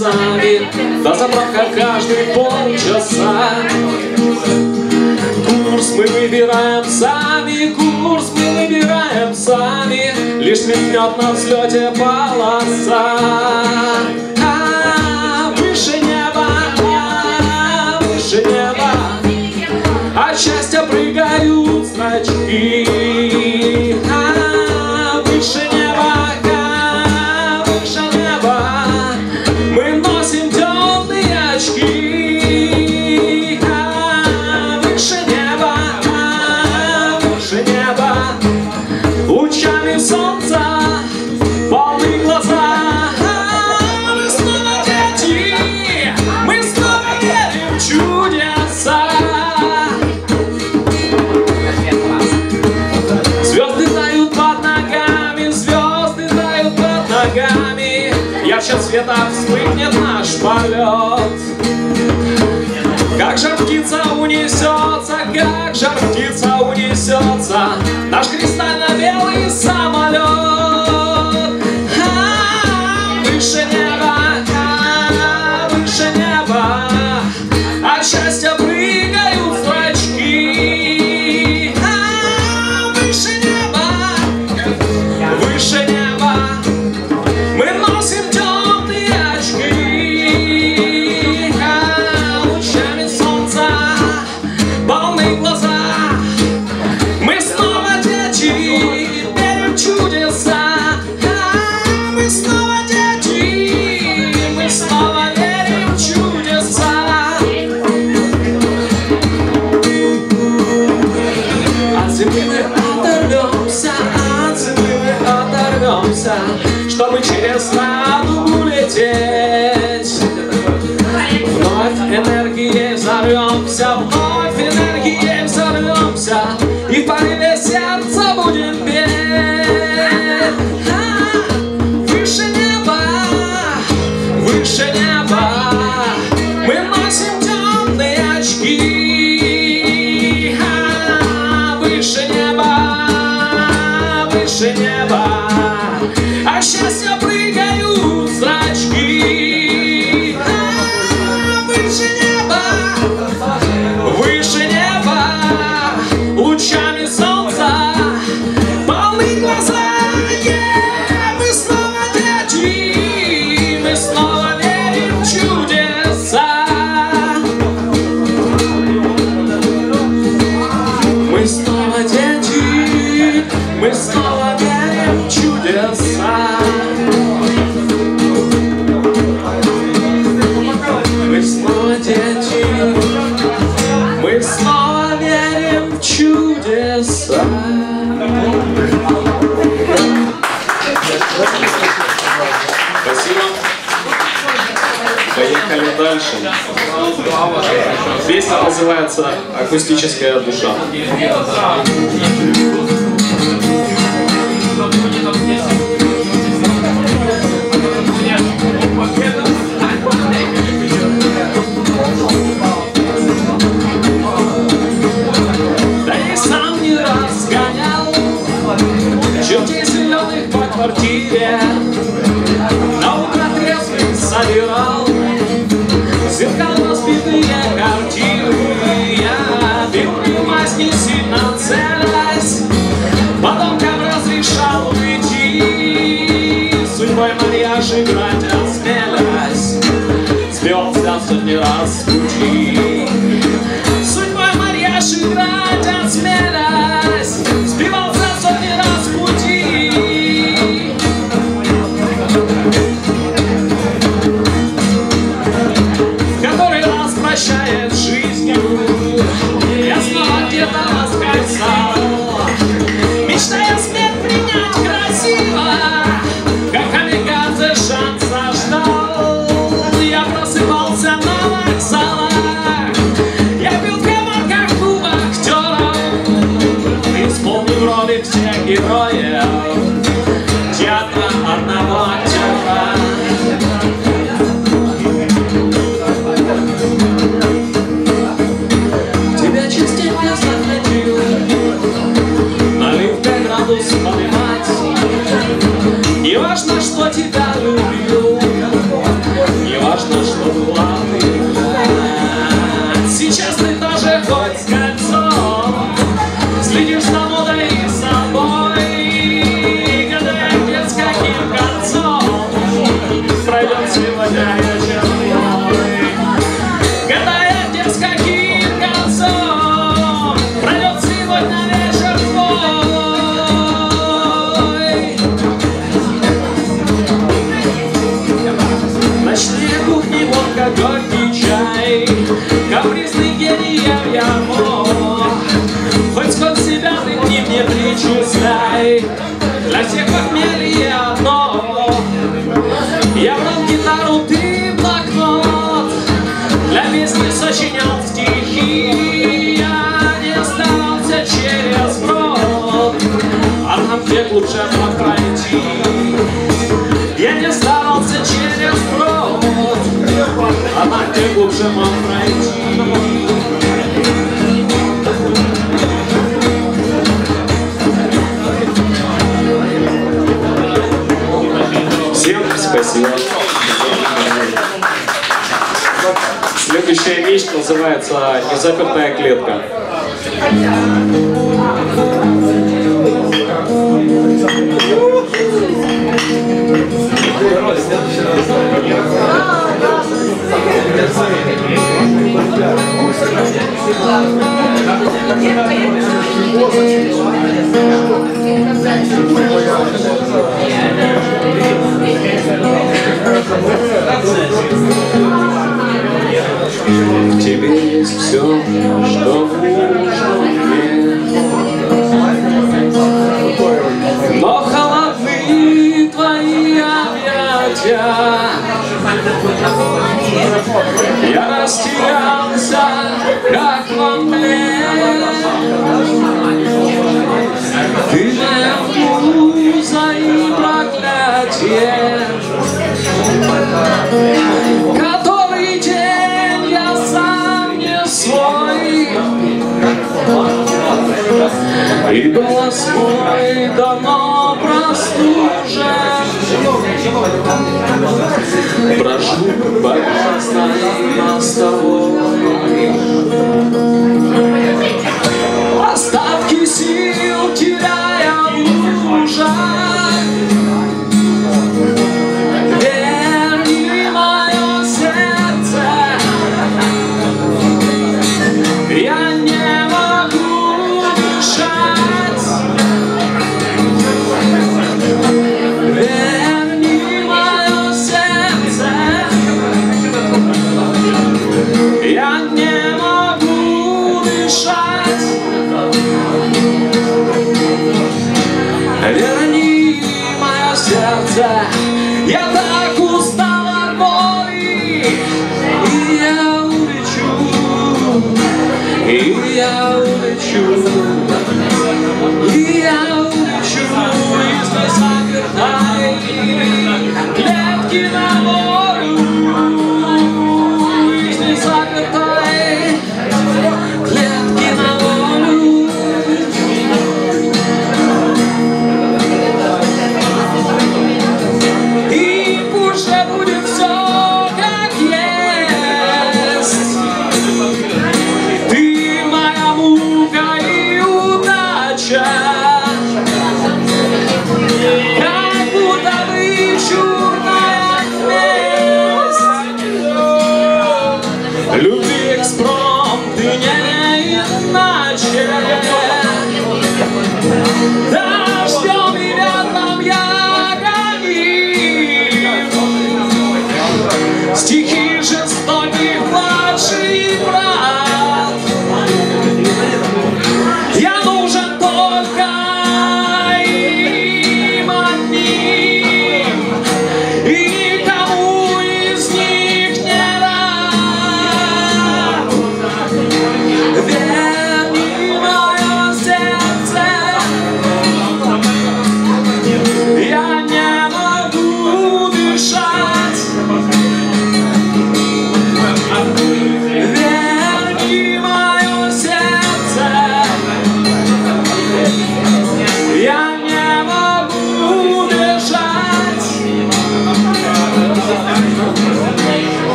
часами До завтрака каждый полчаса Курс мы выбираем сами, курс мы выбираем сами. Лишь мелькнет на взлете полоса. А, Выше неба, а, выше неба. От счастья прыгают значки. Света вспыхнет наш полет. Как же птица унесется, как же птица унесется, Наш кристально-белый самолет. Спасибо. Поехали дальше. Песня называется «Акустическая душа». все герои Театра одного актера. Тебя частенько захотел Наливкой градус поднимать Не важно, что тебя любил. Всем спасибо. Следующая вещь называется «Незапертая клетка». two. Прошу, познай нас с тобой. Остатки сил теряя в лужах. Верни мое сердце, я так устал от боли, и я улечу, и я улечу, и я улечу из высоких клетки на воду.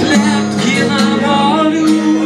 Клетки на волю.